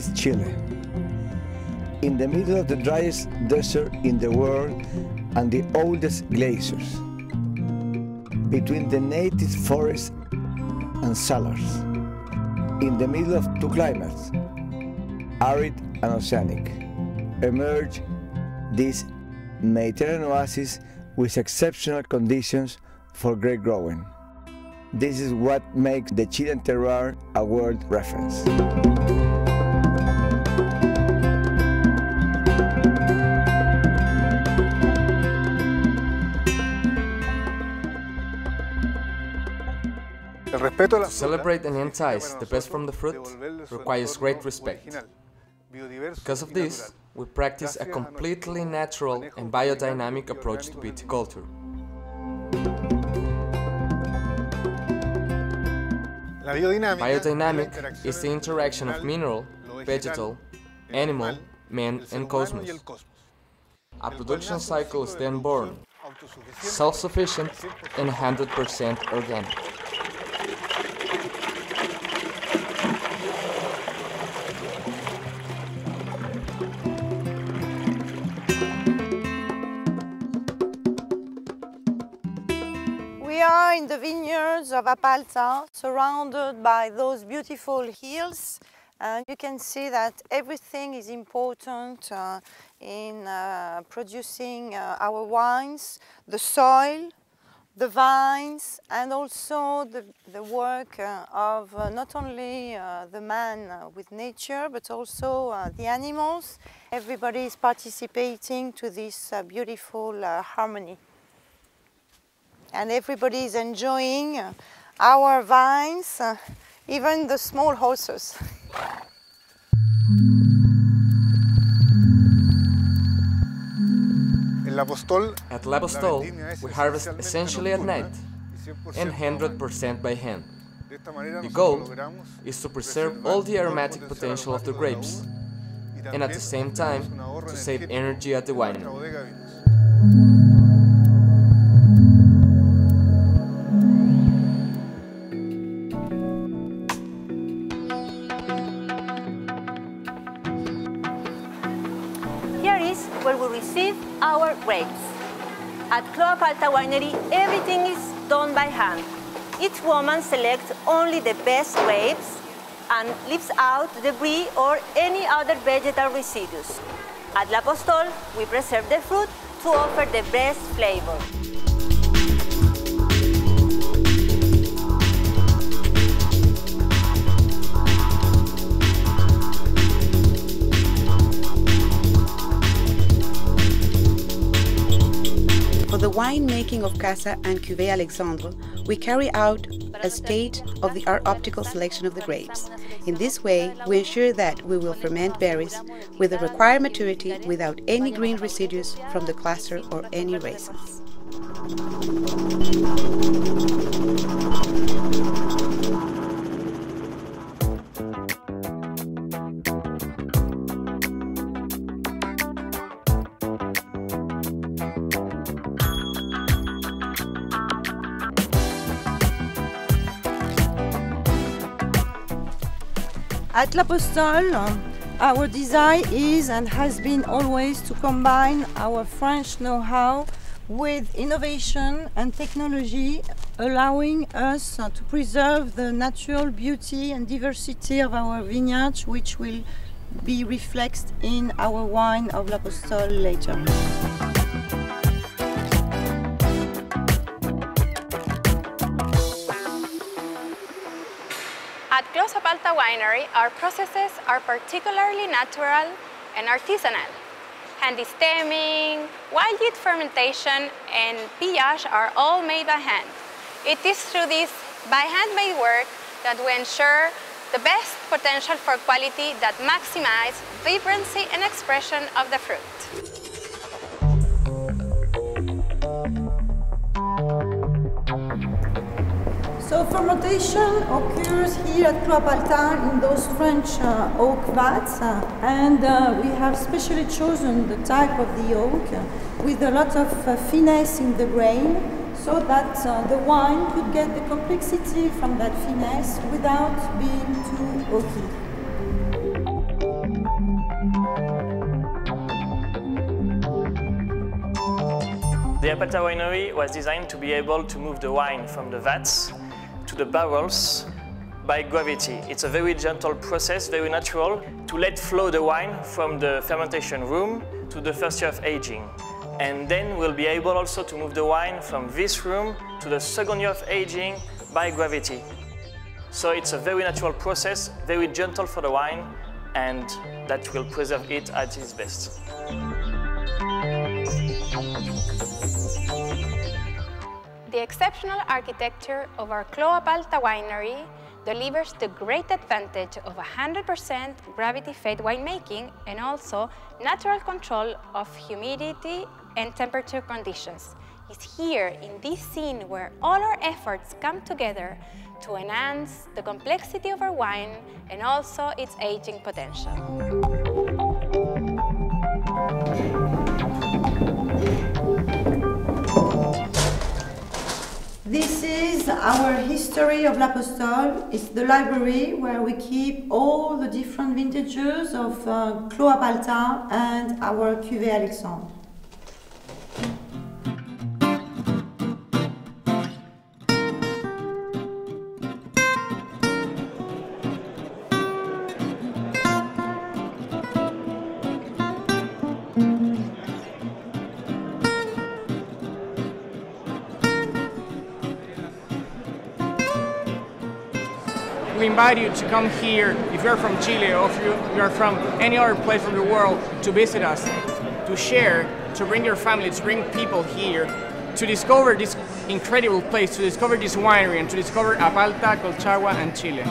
is Chile. In the middle of the driest desert in the world and the oldest glaciers. Between the native forests and salars. In the middle of two climates, arid and oceanic, emerge this Mediterranean oasis with exceptional conditions for grape growing. This is what makes the Chilean terroir a world reference. To celebrate and entice the best from the fruit requires great respect. Because of this, we practice a completely natural and biodynamic approach to viticulture. Biodynamic is the interaction of mineral, vegetal, animal, man, and cosmos. A production cycle is then born, self-sufficient and 100% organic. We are in the vineyards of Apalta, surrounded by those beautiful hills. And you can see that everything is important uh, in uh, producing uh, our wines, the soil, the vines, and also the, the work uh, of uh, not only uh, the man with nature, but also the animals. Everybody is participating to this beautiful harmony. And everybody is enjoying uh, our vines, uh, even the small horses. At Lapostolle, we harvest essentially at night and 100% by hand. The goal is to preserve all the aromatic potential of the grapes and at the same time to save energy at the winery. Grapes. At Clos Apalta Winery, everything is done by hand. Each woman selects only the best grapes and leaves out debris or any other vegetal residues. At Lapostolle, we preserve the fruit to offer the best flavor. Winemaking of Casa and Cuvée Alexandre, we carry out a state-of-the-art optical selection of the grapes. In this way, we ensure that we will ferment berries with the required maturity without any green residues from the cluster or any raisins. At Lapostolle, um, our desire is and has been always to combine our French know-how with innovation and technology, allowing us uh, to preserve the natural beauty and diversity of our vineyards, which will be reflected in our wine of Lapostolle later. At Clos Apalta Winery, our processes are particularly natural and artisanal. Handy stemming, wild yeast fermentation, and pigeage are all made by hand. It is through this by handmade work that we ensure the best potential for quality that maximize vibrancy and expression of the fruit. So fermentation occurs here at Club in those French uh, oak vats uh, and uh, we have specially chosen the type of the oak with a lot of uh, finesse in the grain so that uh, the wine could get the complexity from that finesse without being too oaky. The Apalta Winery was designed to be able to move the wine from the vats to the barrels by gravity. It's a very gentle process, very natural, to let flow the wine from the fermentation room to the first year of aging. And then we'll be able also to move the wine from this room to the second year of aging by gravity. So it's a very natural process, very gentle for the wine, and that will preserve it at its best. The exceptional architecture of our Clos Apalta winery delivers the great advantage of 100% gravity-fed winemaking and also natural control of humidity and temperature conditions. It's here in this scene where all our efforts come together to enhance the complexity of our wine and also its aging potential. This is our history of Lapostolle. It's the library where we keep all the different vintages of uh, Clos and our Cuvée Alexandre. Invite you to come here if you're from Chile or if you are from any other place from the world to visit us, to share, to bring your family, to bring people here, to discover this incredible place, to discover this winery, and to discover Apalta, Colchagua, and Chile.